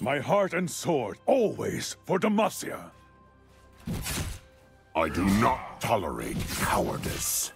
My heart and sword, always for Demacia. I do not tolerate cowardice.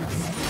Killing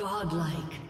Godlike.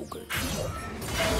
OK。